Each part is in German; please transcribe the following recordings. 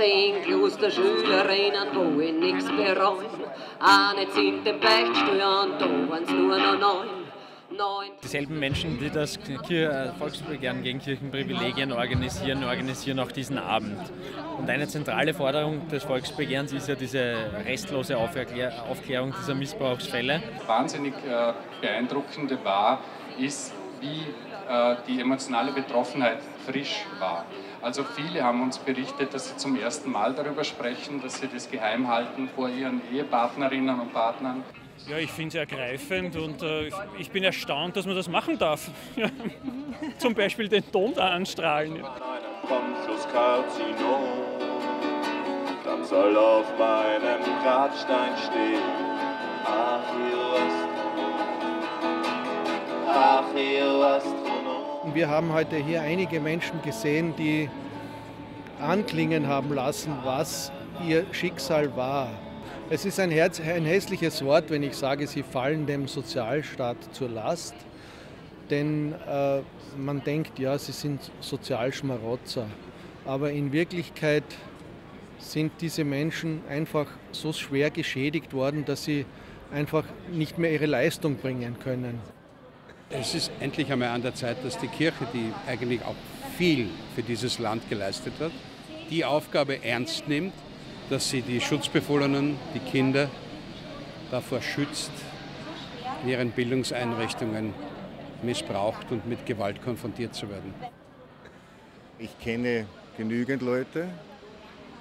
Zehn Klosterschülerinnen, wo ich nichts bereuen. Eine zieht den Beichtstuhl an, da waren's nur noch neun. Dieselben Menschen, die das Kir Volksbegehren gegen Kirchenprivilegien organisieren, organisieren auch diesen Abend. Und eine zentrale Forderung des Volksbegehrens ist ja diese restlose Aufklär Aufklärung dieser Missbrauchsfälle. Wahnsinnig äh, beeindruckende war, ist, wie äh, die emotionale Betroffenheit frisch war. Also viele haben uns berichtet, dass sie zum ersten Mal darüber sprechen, dass sie das geheim halten vor ihren Ehepartnerinnen und Partnern. Ja, ich finde es ergreifend und äh, ich bin erstaunt, dass man das machen darf. Zum Beispiel den Ton da anstrahlen. Dann soll auf meinem Grabstein stehen, Wir haben heute hier einige Menschen gesehen, die anklingen haben lassen, was ihr Schicksal war. Es ist ein, Herz, ein hässliches Wort, wenn ich sage, sie fallen dem Sozialstaat zur Last. Denn äh, man denkt, ja, sie sind Sozialschmarotzer. Aber in Wirklichkeit sind diese Menschen einfach so schwer geschädigt worden, dass sie einfach nicht mehr ihre Leistung bringen können. Es ist endlich einmal an der Zeit, dass die Kirche, die eigentlich auch viel für dieses Land geleistet hat, die Aufgabe ernst nimmt dass sie die Schutzbefohlenen, die Kinder davor schützt, in ihren Bildungseinrichtungen missbraucht und mit Gewalt konfrontiert zu werden. Ich kenne genügend Leute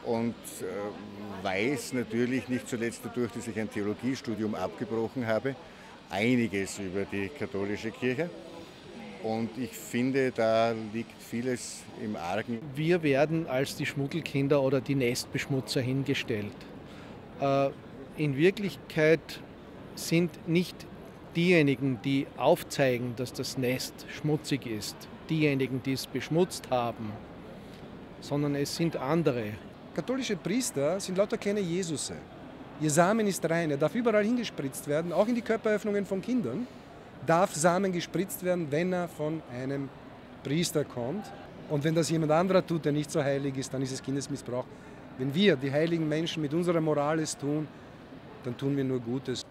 und äh, weiß natürlich nicht zuletzt dadurch, dass ich ein Theologiestudium abgebrochen habe, einiges über die katholische Kirche. Und ich finde, da liegt vieles im Argen. Wir werden als die Schmuggelkinder oder die Nestbeschmutzer hingestellt. Äh, in Wirklichkeit sind nicht diejenigen, die aufzeigen, dass das Nest schmutzig ist, diejenigen, die es beschmutzt haben, sondern es sind andere. Katholische Priester sind lauter kleine Jesusse. Ihr Samen ist rein, er darf überall hingespritzt werden, auch in die Körperöffnungen von Kindern darf Samen gespritzt werden, wenn er von einem Priester kommt. Und wenn das jemand anderer tut, der nicht so heilig ist, dann ist es Kindesmissbrauch. Wenn wir, die heiligen Menschen, mit unserer Moral es tun, dann tun wir nur Gutes.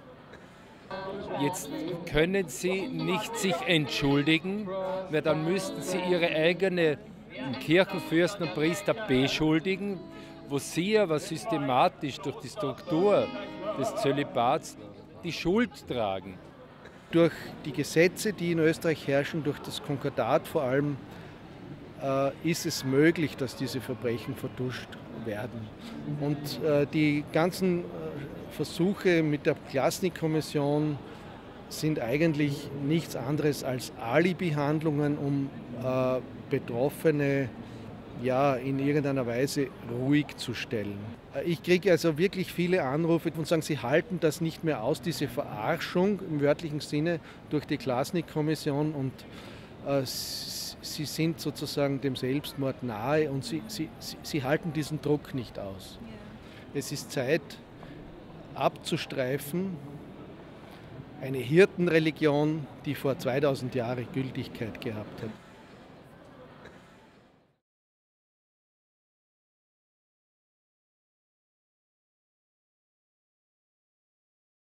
Jetzt können Sie nicht sich entschuldigen, weil dann müssten Sie Ihre eigene Kirchenfürsten und Priester beschuldigen, wo Sie aber systematisch durch die Struktur des Zölibats die Schuld tragen durch die Gesetze, die in Österreich herrschen, durch das Konkordat vor allem, äh, ist es möglich, dass diese Verbrechen vertuscht werden. Und äh, die ganzen äh, Versuche mit der Klasnik-Kommission sind eigentlich nichts anderes als Alibi-Handlungen, um äh, Betroffene ja, in irgendeiner Weise ruhig zu stellen. Ich kriege also wirklich viele Anrufe und sagen, sie halten das nicht mehr aus, diese Verarschung im wörtlichen Sinne durch die Klasnik-Kommission und äh, sie sind sozusagen dem Selbstmord nahe und sie, sie, sie halten diesen Druck nicht aus. Es ist Zeit abzustreifen, eine Hirtenreligion, die vor 2000 Jahren Gültigkeit gehabt hat.